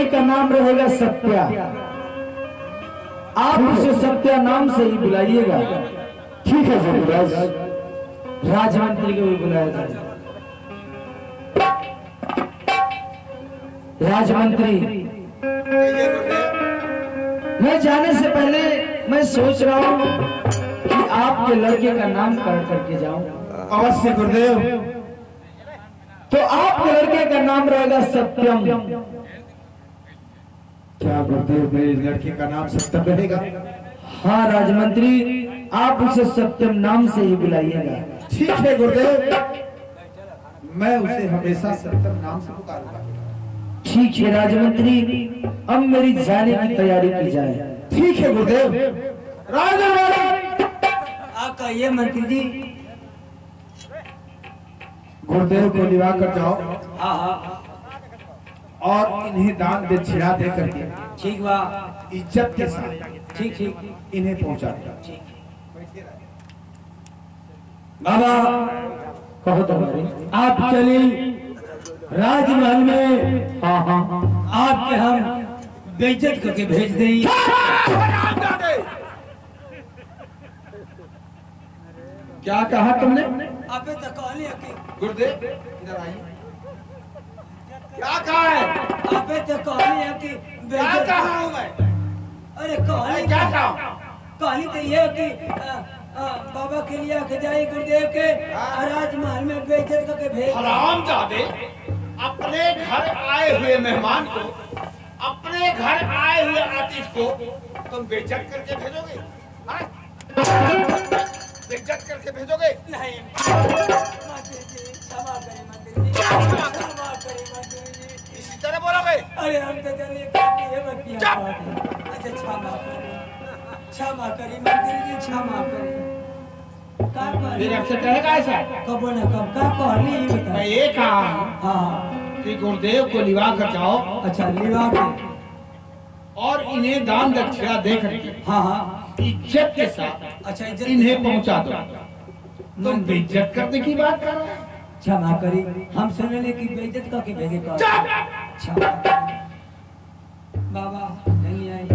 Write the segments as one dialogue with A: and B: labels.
A: लड़की का नाम रहेगा सत्या। आप उसे सत्या नाम से ही बुलाइएगा।
B: ठीक है जमींदार
A: राजमंत्री को भी बुलाया जाए राजमंत्री। मैं जाने से पहले मैं सोच रहा हूँ कि आपके लड़के का नाम कर करके जाऊँ।
B: अवश्य गुरुदेव।
A: तो आपके लड़के का नाम रहेगा सत्यम।
B: क्या गुरुदेव मेरे लड़के का नाम सत्यम रहेगा?
A: हाँ राजमंत्री आप उसे सत्यम नाम से ही बुलाइएगा।
B: ठीक है गुरुदेव। मैं उसे हमेशा सत्यम नाम से पुकारूँगा।
A: ठीक है राजमंत्री अब मेरी जाने की तैयारी की जाए।
B: ठीक है गुरुदेव। राजदरबार
C: आप कहिए मंत्री जी।
B: गुरुदेव को निभा कर जाओ।
C: हाँ हाँ।
B: और इन्हें दान दक्षिणा दे करके।
C: ठीक बा।
B: इज़्ज़त के साथ
C: ठीक ठीक।
B: इन्हें पहुँचा दिया।
C: बाबा
A: कहो तो हमारी।
C: आप चली राजमहल में।
A: हाँ हाँ
C: आपके हम बेइज्जत करके भेज दें।
B: क्या कहा तुमने?
C: अबे तो
B: गुरुदेव इधर आइए। क्या कहा है?
C: अबे तो कहली है कि
D: क्या कहा हूँ मैं?
C: अरे कहली
D: क्या कहा
C: कहली तो ये कि अ, अ, बाबा के लिए आके जाई गुरुदेव के
D: हाँ।
C: राजमहल में बेइज्जत करके भेज
D: हराम जादे अपने घर आए हुए मेहमान को अपने घर आए हुए आतिश को तुम बेइज्जत करके भेजोगे? हाँ? बेइज्जत करके भेजोगे?
C: नहीं। क्षमा करें मंत्री जी। अरे हम तो जाने कि ये बतिया बात है। अच्छा क्षमा करें। क्षमा करें मंत्री जी क्षमा करें। का
D: फिर
C: कहली
D: आपसे कहेगा ऐसा?
C: कब न कब? का कहली ये
D: मैं ये कहा हूँ।
C: हाँ।
D: कि गुरुदेव को लिवा कर जाओ।
C: अच्छा लिवा के।
D: और इन्हें दान दक्षिणा दे करके
C: हाँ हाँ।
D: इज़्ज़त के साथ
C: अच्छा इज़्ज़त
D: इन्हें पहुँचा दो। तुम बेइज्जत करने की बात कर। रहे हो
C: क्षमा करी। हम सुनने की बेइज्जत करके भेजे का क्षमा करी। बाबा नहीं आई।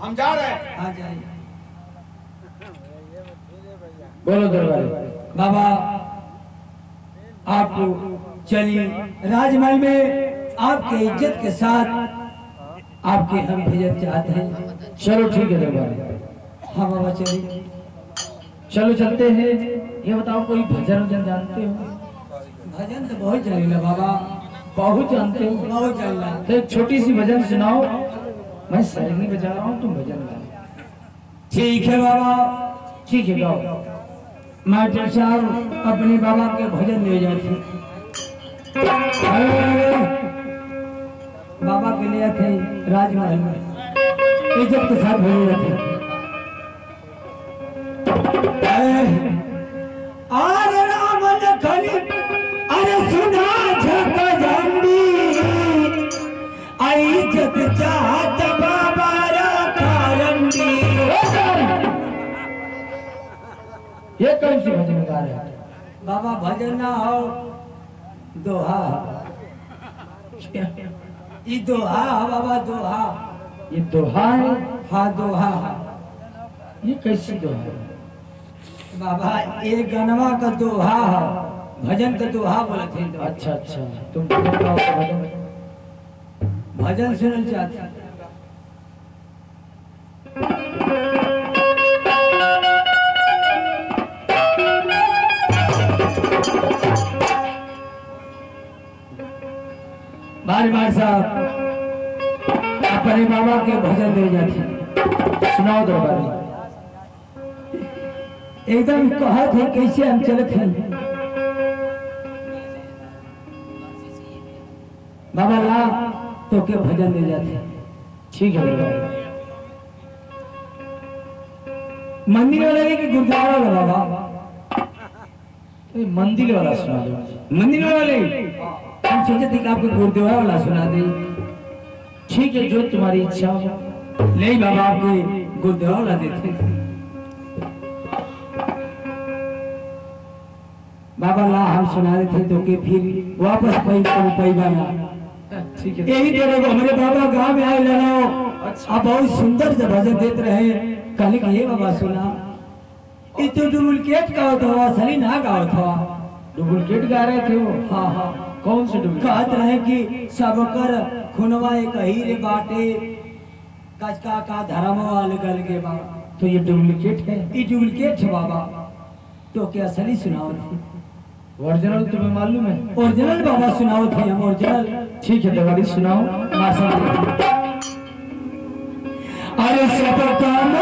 D: हम जा रहे हैं।
C: आ जाइए।
A: बोलो दरबारी।
C: बाबा आपको चलिए। राजमहल में आपके इज़्ज़त के साथ आपके हम भेजत चाहते हैं।
A: चलो ठीक है दरबारी।
C: हाँ बाबा चलिए।
A: चलो चलते हैं। ये बताओ कोई भजन वज़न जानते हो?
C: भजन तो बहुत चलेगा बाबा।
A: बहुत जानते हो।
C: बहुत रहा
A: तो एक छोटी सी भजन सुनाओ। मैं सरंगी बजा रहा हूँ तुम भजन गाओ।
C: ठीक है बाबा।
A: ठीक है गाओ।
C: मास्टर साहब अपने बाबा के भजन ले जाते बाबा के लिए थे राजमहल में। इज़्ज़त के साथ भजन रखे अरे राम
A: ये कौन सी भजन गा रहे
C: बाबा भजन ना हो दोहा ई दोहा बाबा दोहा।
A: ये दोहा है?
C: हाँ दोहा।
A: ये कैसी दोहा
C: बाबा ये गनवा का दोहा है। भजन का दोहा हैं तो।
A: अच्छा अच्छा। तुम भजन भजन
C: सुनल चाहते बार साहब, अपने बाबा के भजन दे जाते
A: सुनाओ दरबारी
C: एकदम कहत है, कैसे हम चलत हैं? बाबा ला तो के भजन दे जाते
A: ठीक है
C: मंदिर वाला है कि गुरुद्वारा वाला बाबा।
A: मंदिर वाला सुना
C: मंदिर वाले हम सोचे थे कि आपको गुरुद्वारा वाला सुना दे।
A: ठीक है जो तुम्हारी इच्छा हो।
C: नहीं बाबा आपको गुरुद्वारा वाला देते। बाबा ला हम सुना रहे थे तो के फिर वापस पै पै पैबा ना
A: ठीक है।
C: यही तरह वो हमारे बाबा गाँव में आए लड़ाओ
A: अच्छा।
C: बहुत सुंदर से भजन देते रहे। कल कहे बाबा सुना ये तो डुप्लीकेट गाओ था असली ना गाओ था।
A: डुप्लीकेट गा रहे थे वो?
C: हाँ हाँ।
A: कौन से डुप्लीकेट
C: कहत रहे कि सबकर खुनवा एक ही रे बाटे कचका का धर्म वाल गल के बा।
A: तो ये डुप्लीकेट है।
C: ये डुप्लीकेट है बाबा। तो क्या असली सुनाओ थी।
A: ओरिजिनल तुम्हें मालूम है?
C: ओरिजिनल बाबा सुनाओ थे हम ओरिजिनल
A: ठीक है दवारी सुनाओ।
C: अरे सब काम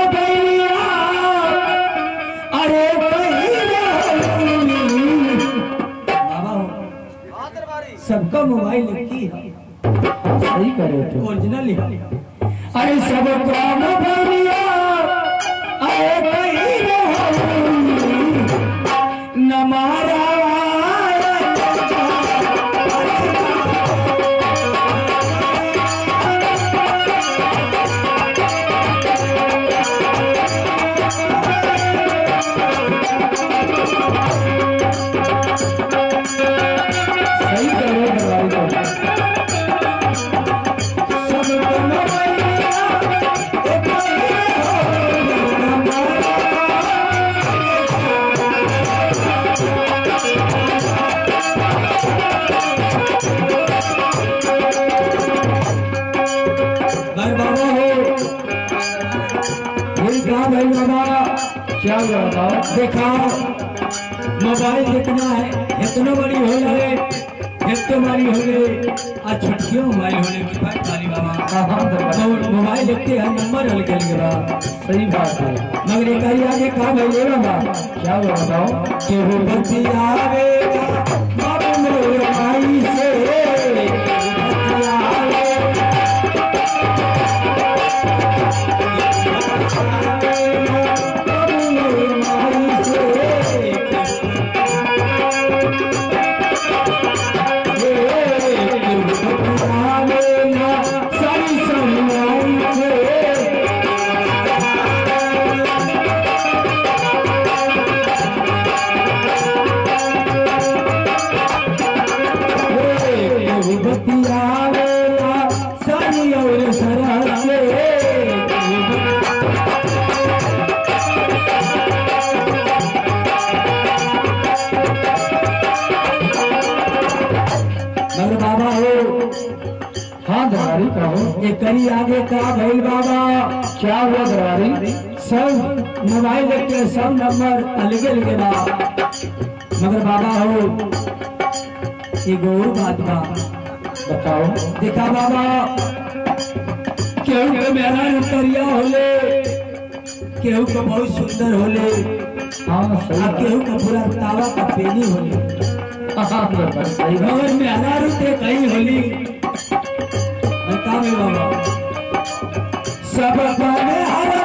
C: सबका मोबाइल की है।
A: सही करे रहे थे
C: ओरिजिनल है अरे सब काम गैया। अरे न
A: क्या हुआ बताओ
C: देखा। मोबाइल जितना है इतना बड़ी हो गए इतने बड़ी हो गए आज छुटकियों मोबाइल होने की बात काली बाबा।
A: हाँ हाँ दरबारी।
C: और मोबाइल देखते हैं नंबर हल कर लिए बाद
A: सही बात है।
C: मगर एक ही आगे कहा भाई ये बाबा।
A: क्या बताओ
C: केहू वो आवेगा बाबू ये करी आगे का भैल बाबा
A: क्या हुआ दरबारी?
C: सब मोबाइल के सब नंबर अलग अलग बा मगर बाबा हो ये गौर बात बा।
A: बताओ।
C: देखा बाबा केहू के मेरा करिया होले केहू के बहुत सुंदर होले
A: हाँ
C: केहू के पूरा तावा का पेनी होले।
A: हाँ
C: मगर मेरा रुते कहीं होली स्वामी बाबा सब हरा